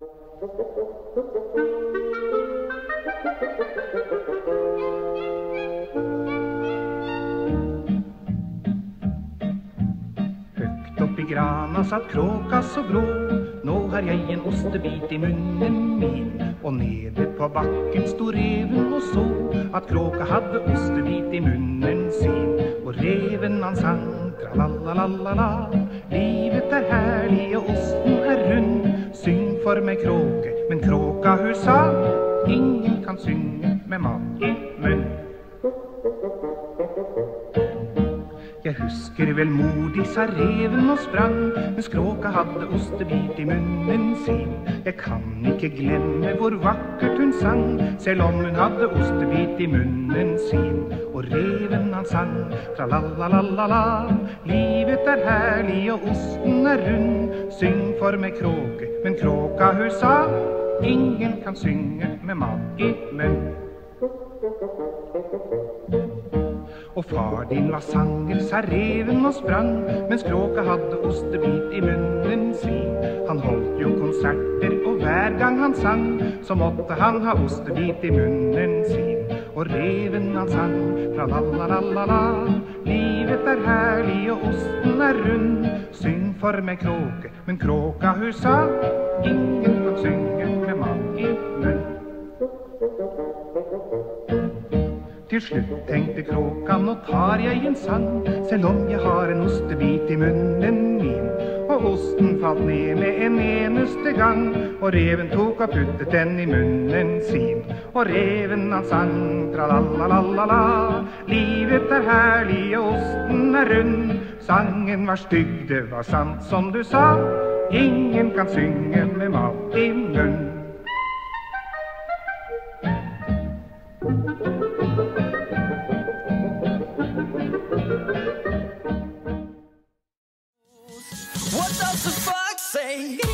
Høgt oppi grana satt kråka så grå. Nå har jeg en ostebit i munnen min. Og nede på bakken sto reven og så at kråka hadde ostebit i munnen sin. Og reven han sang tra-la-la-la-la-la. Livet er herlig og osten er rund. Syng for meg, kråke. Men kråka hun sa ingen kan synge med mat i munn. Jeg husker velmodig sa reven og sprang, mens kråka hadde ostebit i munnen sin. Jeg kan ikke glemme hvor vakkert hun sang, selv om hun hadde ostebit i munnen sin. Og reven han sang tra-la-la-la-la-la, livet er herlig og osten er rund. Syng for meg, kråke, men kråka hun sa, ingen kan synge med mat i munn. Og far din var sanger, sa reven og sprang, mens kråka hadde ostebit i munnen sin. Han holdt jo konserter, og hver gang han sang, så måtte han ha ostebit i munnen sin. Og reven han sang fra la-la-la-la-la, livet er herlig og osten er rund. For meg, kråke, men kråka hun sa, ingen kan synge med mat i munn. Til slutt tenkte kråka, nå tar jeg en sang, selv om jeg har en ostebit i munnen min. Og osten falt ned med en gang, og reven tok og puttet den i munnen sin. Og reven han sang tra-la-la-la-la-la, livet er herlig og osten er rund. Sangen var stygg, det var sant som du sa, ingen kan synge med mat i munn. What does the